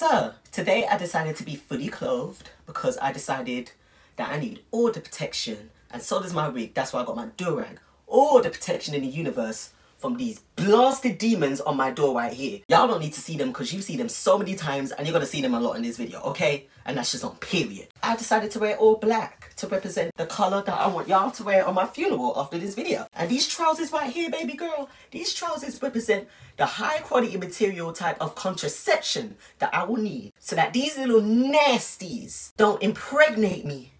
So, today I decided to be fully clothed because I decided that I need all the protection and so does my wig. That's why I got my durag. All the protection in the universe from these blasted demons on my door right here. Y'all don't need to see them because you've seen them so many times and you're going to see them a lot in this video, okay? And that's just on period. I decided to wear all black to represent the colour that I want y'all to wear on my funeral after this video. And these trousers right here, baby girl, these trousers represent the high quality material type of contraception that I will need so that these little nasties don't impregnate me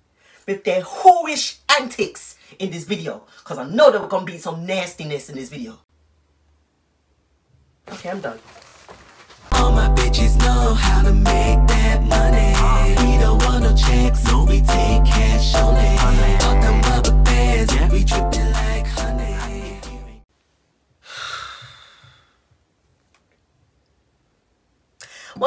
with their whorish antics in this video because I know there were to be some nastiness in this video. Okay, I'm done. All my bitches know how to make that money. We don't want no checks, so we take cash only. All them rubber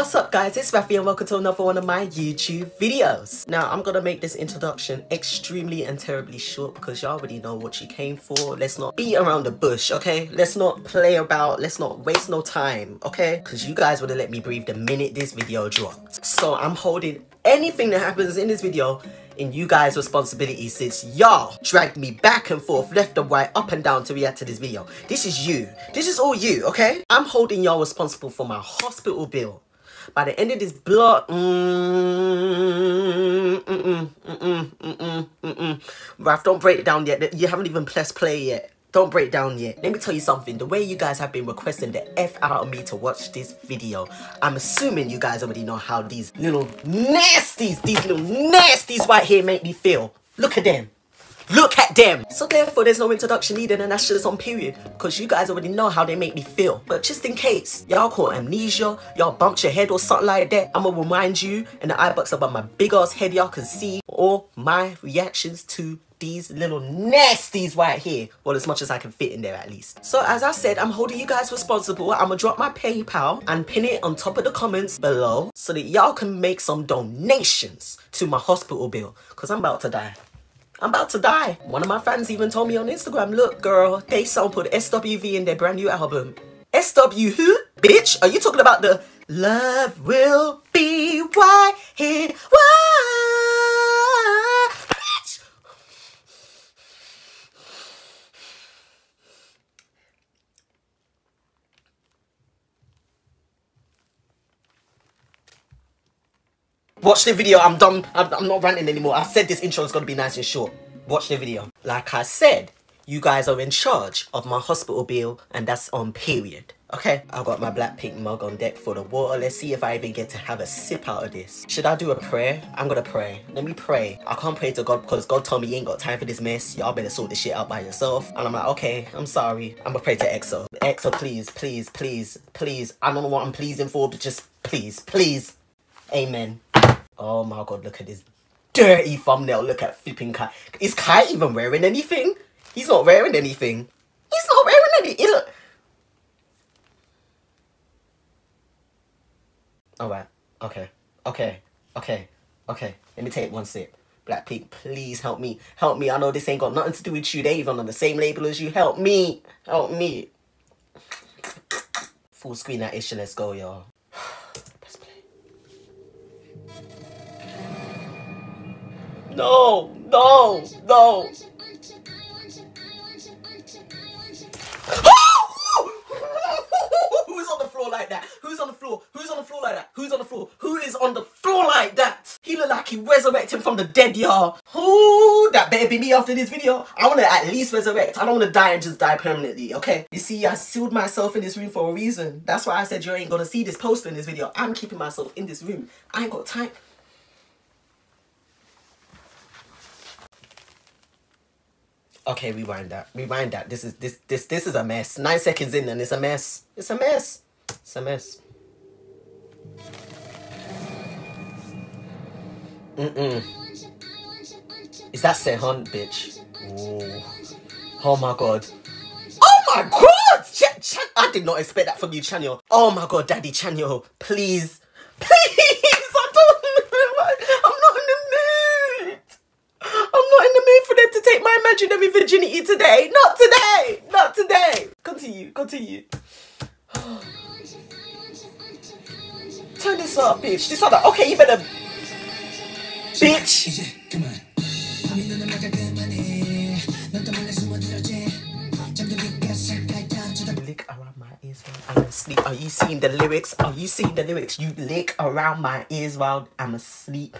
What's up guys, it's Raffy and welcome to another one of my YouTube videos. Now I'm gonna make this introduction extremely and terribly short because y'all already know what you came for. Let's not beat around the bush, okay? Let's not play about, let's not waste no time, okay? Because you guys would have let me breathe the minute this video dropped. So I'm holding anything that happens in this video in you guys' responsibility since y'all dragged me back and forth, left and right, up and down to react to this video. This is you. This is all you, okay? I'm holding y'all responsible for my hospital bill by the end of this blog, mm, mm, mm, mm, Raf, don't break it down yet. You haven't even pressed play yet. Don't break down yet. Let me tell you something. The way you guys have been requesting the F out of me to watch this video, I'm assuming you guys already know how these little nasties, these little nasties right here make me feel. Look at them. Look at them. So therefore, there's no introduction needed and that's just on period. Because you guys already know how they make me feel. But just in case, y'all caught amnesia, y'all bumped your head or something like that, I'ma remind you in the eye box about my big ass head y'all can see all my reactions to these little nasties right here. Well, as much as I can fit in there at least. So as I said, I'm holding you guys responsible. I'm gonna drop my PayPal and pin it on top of the comments below so that y'all can make some donations to my hospital bill. Because I'm about to die. I'm about to die. One of my fans even told me on Instagram, look girl, they sampled SWV in their brand new album. SW who? Bitch, are you talking about the Love Will Be Here? Why? Watch the video, I'm done. I'm, I'm not ranting anymore. I said this intro is going to be nice and short. Watch the video. Like I said, you guys are in charge of my hospital bill and that's on period. Okay, I've got my Blackpink mug on deck for the water. Let's see if I even get to have a sip out of this. Should I do a prayer? I'm gonna pray. Let me pray. I can't pray to God because God told me you ain't got time for this mess. Y'all better sort this shit out by yourself. And I'm like, okay, I'm sorry. I'm gonna pray to EXO. EXO, please, please, please, please. I don't know what I'm pleasing for, but just please, please. Amen. Oh my god, look at this dirty thumbnail. Look at flipping Kai. Is Kai even wearing anything? He's not wearing anything. He's not wearing anything. Look. Alright. Okay. Okay. Okay. Okay. Let me take one sip. Blackpink, please help me. Help me. I know this ain't got nothing to do with you. They even on the same label as you. Help me. Help me. Full screen that issue. Let's go, y'all. No, no, no. Who's on the floor like that? Who's on the floor? Who's on the floor like that? Who's on the floor? Who is on the floor like that? He look like he resurrected from the dead, y'all. Who? That better be me after this video. I want to at least resurrect. I don't want to die and just die permanently, okay? You see, I sealed myself in this room for a reason. That's why I said you ain't gonna see this poster in this video. I'm keeping myself in this room. I ain't got time. Okay, rewind that. Rewind that. This is this this this is a mess. Nine seconds in and it's a mess. It's a mess. It's a mess. Mm-mm. Is that Sehun, bitch? Ooh. Oh my god. Oh my god! Ch Ch I did not expect that from you, Chanyeol. Oh my god, Daddy. Please. Please! I don't I'm not in the mood. I'm not in the mood them to take my imaginary virginity today. Not today. Not today. Continue. Continue. turn this up, bitch. This other. Okay, you better. Bitch. Lick around my ears while I'm asleep. Are you seeing the lyrics? Are you seeing the lyrics? You lick around my ears while I'm asleep.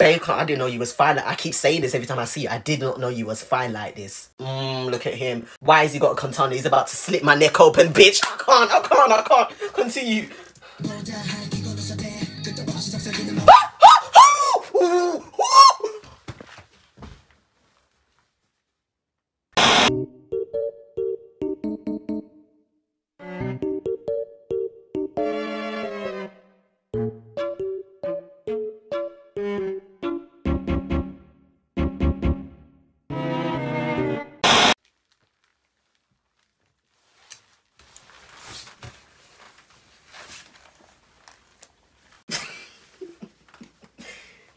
I didn't know you was fine. I keep saying this every time I see you. I did not know you was fine like this. Mmm, look at him. Why has he got a katana? He's about to slip my neck open, bitch. I can't, I can't, I can't. Continue.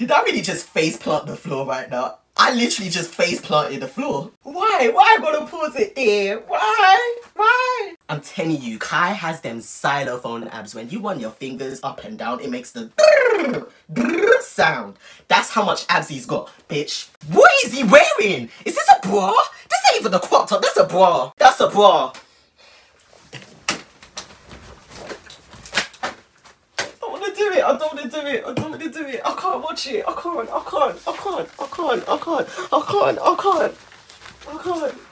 Did I really just face plant the floor right now? I literally just face planted the floor. Why? Why I gotta pause it there? Why? Why? I'm telling you, Kai has them xylophone abs. When you run your fingers up and down, it makes the sound. That's how much abs he's got, bitch. What is he wearing? Is this a bra? This ain't even a crop top. That's a bra. That's a bra. do it. I don't want to do it. I don't want to do it. I can't watch it. I can't. I can't. I can't. I can't. I can't. I can't. I can't. I can't. I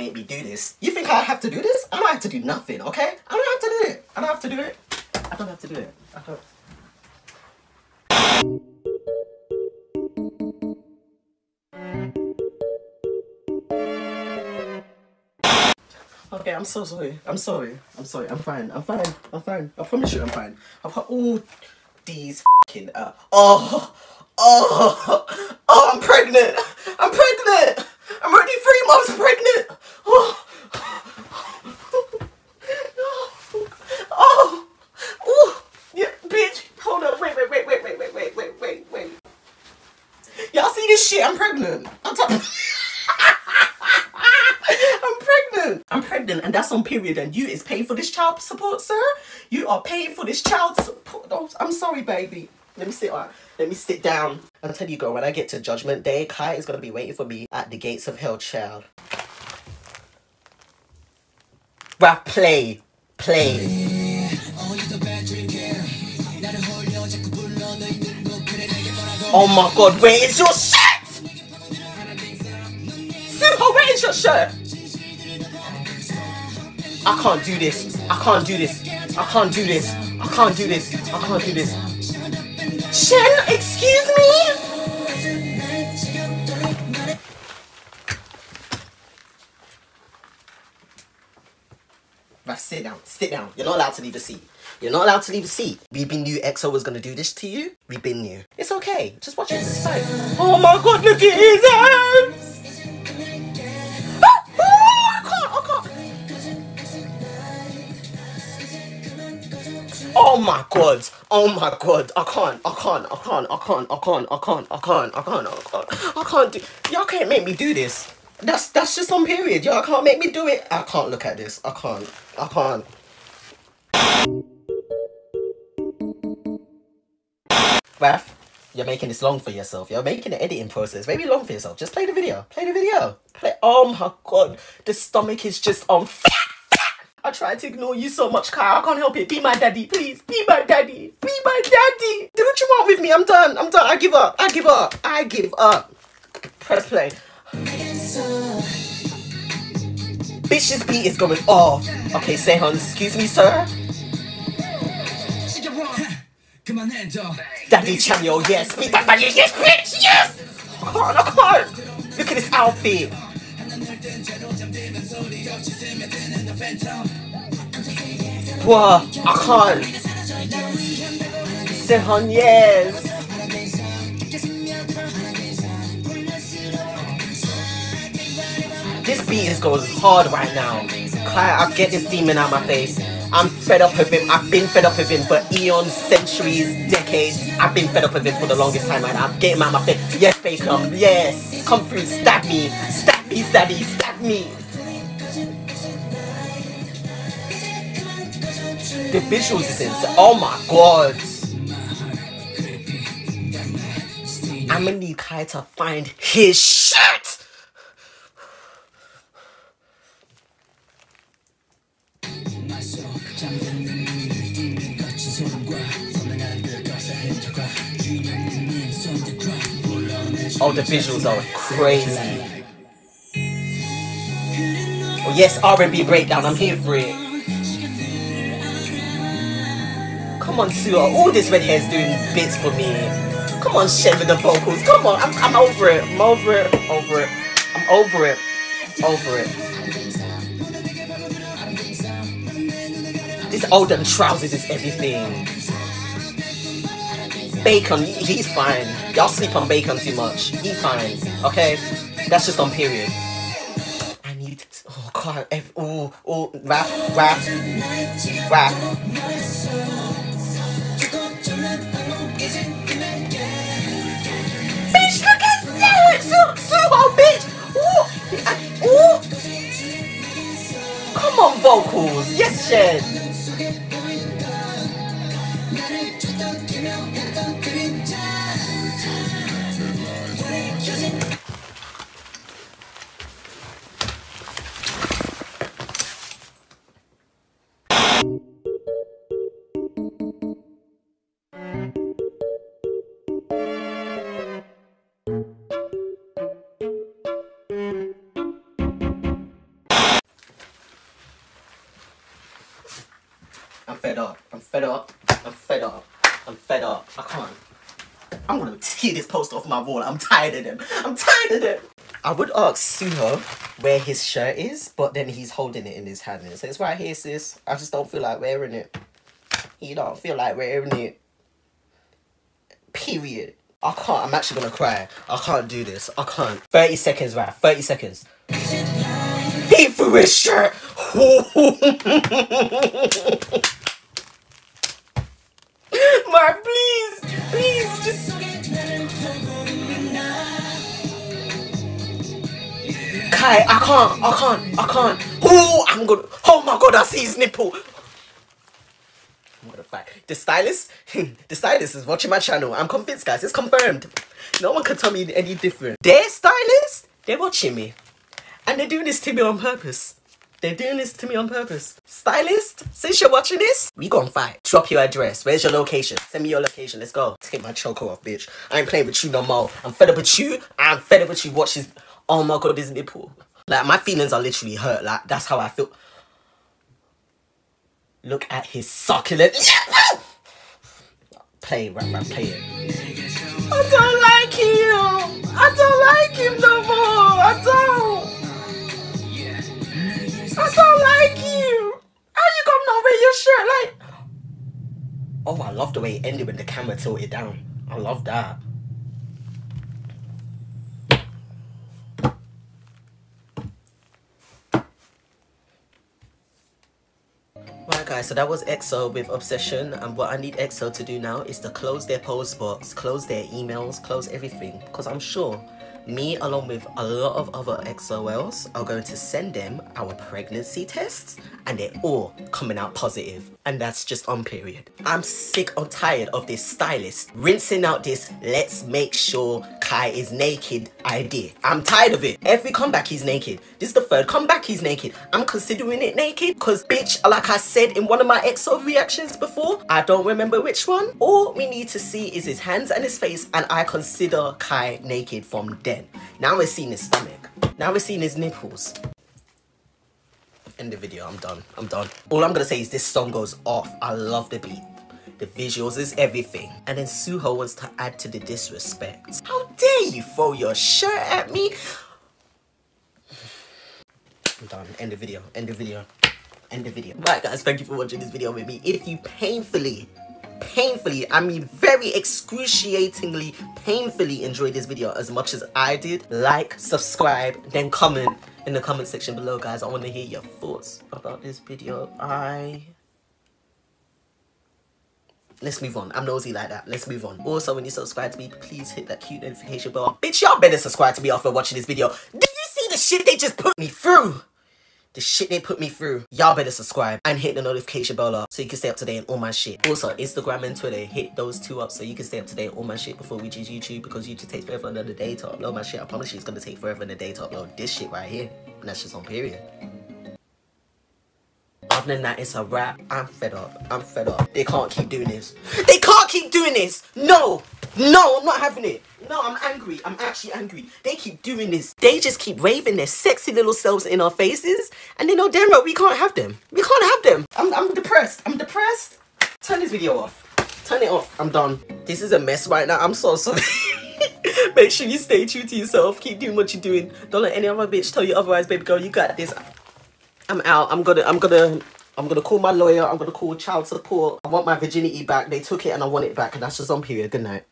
Make me do this. You think I have to do this? I don't have to do nothing, okay? I don't have to do it. I don't have to do it. I don't have to do it. I don't. Okay, I'm so sorry. I'm sorry. I'm sorry. I'm fine. I'm fine. I'm fine. I promise you I'm fine. I've got all these fucking uh oh oh oh I'm pregnant. I'm pregnant. I'm already three months pregnant. Oh. Oh. Oh. Yeah, bitch. Hold up. Wait, wait, wait, wait, wait, wait, wait, wait, wait, wait. Y'all see this shit? I'm pregnant. I'm talking. I'm pregnant. I'm pregnant and that's on period and you is paying for this child support, sir? You are paying for this child support. Oh, I'm sorry, baby. Let me sit on. Let me sit down. I'll tell you, girl, when I get to Judgment Day, Kai is going to be waiting for me at the gates of hell, child. Rap, play. Play. Oh my god, where is your shirt? Simple, where is your shirt? I can't do this. I can't do this. I can't do this. I can't do this. I can't do this. Chen, excuse me? Right, sit down. Sit down. You're not allowed to leave the seat. You're not allowed to leave the seat. We've been knew EXO was gonna do this to you. We've been knew. It's okay. Just watch it. Oh my god, look at his hands! Um! Oh my god. Oh my god. I can't. I can't. I can't. I can't. I can't. I can't. I can't. I can't. I can't. I can't do Y'all can't make me do this. That's that's just on period. Y'all can't make me do it. I can't look at this. I can't. I can't. Raf, you're making this long for yourself. You're making the editing process very long for yourself. Just play the video. Play the video. Play. Oh my god. The stomach is just on. I tried to ignore you so much, Kai. I can't help it. Be my daddy, please. Be my daddy. Be my daddy. Do what you want with me. I'm done. I'm done. I give up. I give up. I give up. Press play. Bitch, this beat is going off. Okay, say Sehun, excuse me, sir. Daddy Chanyeol, yes. Be my daddy, yes, bitch, yes. I can't, I can't. Look at this outfit. Bruh, I can't. Sehun, yes. This beat is going hard right now. I get this demon out my face. I'm fed up with him. I've been fed up with him for eons, centuries, decades. I've been fed up with him for the longest time and I'm getting out my face. Yes, Baekhyun. Yes. Come through. Stab me. Stab me, Stabby. Stab me. The visuals is insane. Oh my god. I'm gonna need Kai to find his shit. Oh, the visuals are crazy. Oh yes, R&B breakdown. I'm here for it. Come on, Sue. All this red hair's doing bits for me. Come on, Chen with the vocals. Come on, I'm, I'm over it. I'm over it. Over it. I'm over it. Over it. This Oldham trousers is everything. Baekhyun, he's fine. Y'all sleep on Baekhyun too much. He fine. Okay? That's just on period. I need oh god, oh oh rap rap rap. So, oh, bitch! Ooh! Ooh! Come on, vocals! Yes, Shed! My wall. I'm tired of them. I'm tired of them. I would ask Suho where his shirt is, but then he's holding it in his hand. And says, right here, sis. I just don't feel like wearing it. You don't feel like wearing it. Period. I can't. I'm actually gonna cry. I can't do this. I can't. 30 seconds, right? 30 seconds. He threw his shirt. Mark, please, please, just. Kai, I can't, I can't, I can't. Oh, I'm gonna. Oh my god, I see his nipple. What a fact. The stylist, the stylist is watching my channel. I'm convinced, guys. It's confirmed. No one can tell me any different. Their stylist, they're watching me, and they're doing this to me on purpose. They're doing this to me on purpose. Stylist, since you're watching this, we gon' fight. Drop your address. Where's your location? Send me your location. Let's go. Take my choco off, bitch. I ain't playing with you no more. I'm fed up with you. I'm fed up with you. Watch this. Oh my god, this nipple. Like, my feelings are literally hurt. Like, that's how I feel. Look at his succulent. play rap, rap, play it. I don't like him. I don't like him no more. I don't. I don't like you. How you come not wear your shirt? Like, oh, I love the way it ended when the camera tilted down. I love that. Guys, so that was EXO with Obsession and what I need EXO to do now is to close their post box, close their emails, close everything because I'm sure me along with a lot of other EXO-Ls are going to send them our pregnancy tests and they're all coming out positive and that's just on period. I'm sick or tired of this stylist rinsing out this let's make sure Kai is naked idea. I'm tired of it. Every comeback he's naked. This is the third comeback he's naked. I'm considering it naked because bitch like I said in one of my EXO reactions before, I don't remember which one. All we need to see is his hands and his face and I consider Kai naked from then. Now we're seeing his stomach. Now we're seeing his nipples. End the video, I'm done. I'm done. All I'm gonna say is this song goes off. I love the beat. The visuals is everything. And then Suho wants to add to the disrespect. How dare you throw your shirt at me? I'm done. End the video. End the video. End the video. Right guys, thank you for watching this video with me. If you painfully painfully, I mean very excruciatingly, painfully enjoyed this video as much as I did, like, subscribe, then comment in the comment section below, guys. I want to hear your thoughts about this video. I let's move on. I'm nosy like that. Let's move on. Also, when you subscribe to me, please hit that cute notification bell. Bitch, y'all better subscribe to me after watching this video. Did you see the shit they just put me through? The shit they put me through. Y'all better subscribe and hit the notification bell up so you can stay up to date on all my shit. Also, Instagram and Twitter, hit those two up so you can stay up to date on all my shit before we choose YouTube because YouTube takes forever another day to upload my shit. I promise you it's gonna take forever in a day to upload this shit right here. And that's just on period. Other than that, it's a wrap. I'm fed up. I'm fed up. They can't keep doing this. They can't keep doing this. No. No, I'm not having it. No, I'm angry. I'm actually angry. They keep doing this. They just keep raving their sexy little selves in our faces. And they know damn well we can't have them. We can't have them. I'm, I'm depressed. I'm depressed. Turn this video off. Turn it off. I'm done. This is a mess right now. I'm so sorry. Make sure you stay true to yourself. Keep doing what you're doing. Don't let any other bitch tell you otherwise, baby girl. You got this. I'm out. I'm gonna, I'm gonna, I'm gonna call my lawyer. I'm gonna call child support. I want my virginity back. They took it and I want it back. And that's just on period. Good night.